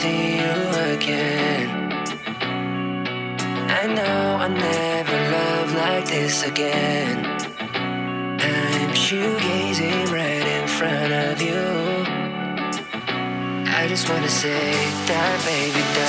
see you again. I know I'll never love like this again. I'm shoegazing right in front of you. I just wanna say, that, baby.